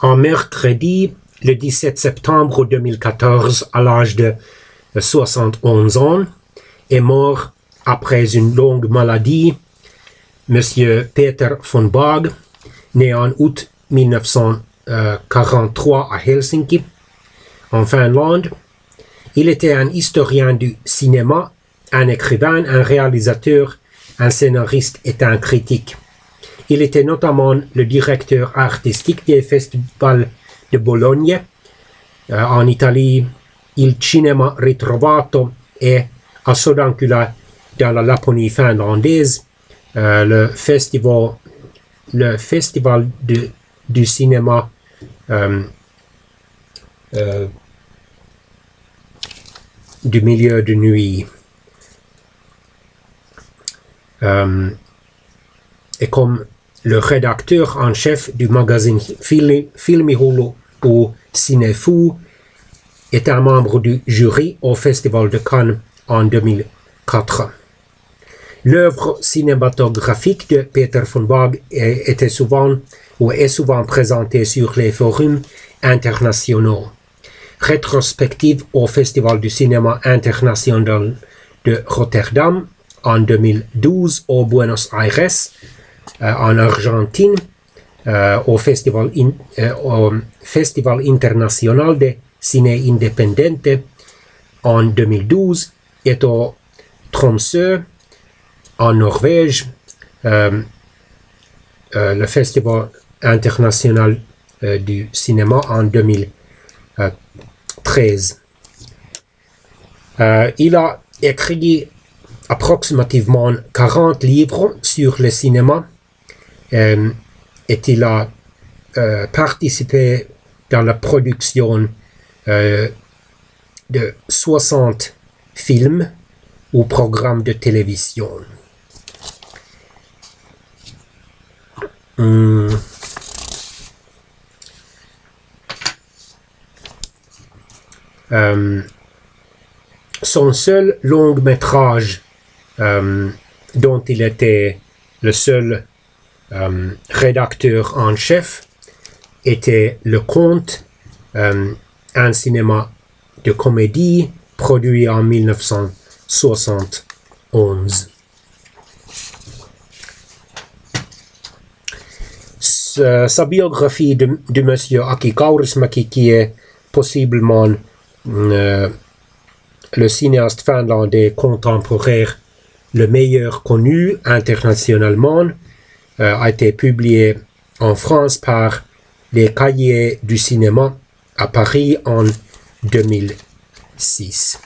en mercredi le 17 septembre 2014 à l'âge de 71 ans, est mort après une longue maladie. Monsieur Peter von Bag, né en août 1943 à Helsinki, en Finlande. Il était un historien du cinéma, un écrivain, un réalisateur, un scénariste et un critique. Il était notamment le directeur artistique des festivals de Bologne euh, en Italie, il Cinema Ritrovato et à Sodankula dans la Laponie finlandaise, euh, le festival, le festival de, du cinéma euh, du milieu de nuit. et comme le rédacteur en chef du magazine Filmihulu ou Cinefou est un membre du jury au Festival de Cannes en 2004. L'œuvre cinématographique de Peter von Bag était souvent ou est souvent présentée sur les forums internationaux. Rétrospective au Festival du cinéma international de Rotterdam en 2012 au Buenos Aires, en Argentine, euh, au, Festival euh, au Festival international de ciné indépendante en 2012 et au Tromsø en Norvège, euh, euh, le Festival international euh, du cinéma en 2013. il a écrit approximativement 40 livres sur le cinéma et il a participé dans la production euh, de 60 films ou programmes de télévision. Euh, son seul long métrage euh, dont il était le seul rédacteur en chef était Le Conte un cinéma de comédie produit en 1971. Sa, biographie de, de Monsieur Aki Kaurismäki, qui est possiblement euh, le cinéaste finlandais contemporain le meilleur connu internationalement, euh, a été publié en France par les cahiers du cinéma à Paris en 2006.